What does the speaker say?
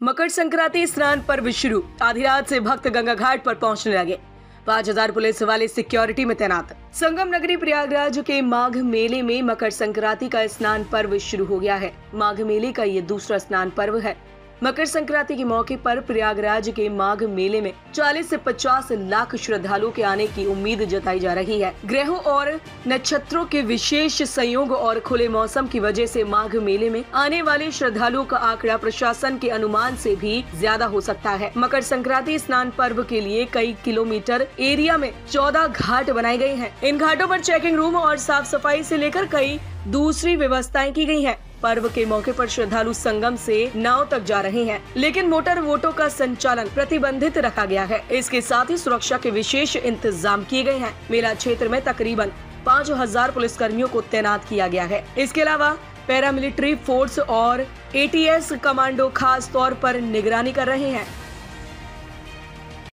मकर संक्रांति स्नान पर्व शुरू। आधी रात से भक्त गंगा घाट पर पहुँचने लगे। पाँच हज़ार पुलिस वाले सिक्योरिटी में तैनात। संगम नगरी प्रयागराज के माघ मेले में मकर संक्रांति का स्नान पर्व शुरू हो गया है। माघ मेले का ये दूसरा स्नान पर्व है। मकर संक्रांति के मौके पर प्रयागराज के माघ मेले में 40 से 50 लाख श्रद्धालुओं के आने की उम्मीद जताई जा रही है। ग्रहों और नक्षत्रों के विशेष संयोग और खुले मौसम की वजह से माघ मेले में आने वाले श्रद्धालुओं का आंकड़ा प्रशासन के अनुमान से भी ज़्यादा हो सकता है। मकर संक्रांति स्नान पर्व के लिए कई किलोमीटर एरिया में चौदह घाट बनाए गए हैं। इन घाटों आरोप चेकिंग रूम और साफ़ सफ़ाई ऐसी लेकर कई दूसरी व्यवस्थाएँ की गई हैं। पर्व के मौके पर श्रद्धालु संगम से नाव तक जा रहे हैं। लेकिन मोटर वोटों का संचालन प्रतिबंधित रखा गया है। इसके साथ ही सुरक्षा के विशेष इंतज़ाम किए गए हैं। मेला क्षेत्र में तकरीबन पाँच हज़ार पुलिस कर्मियों को तैनात किया गया है। इसके अलावा पैरामिलिट्री फोर्स और एटीएस कमांडो खास तौर पर निगरानी कर रहे हैं।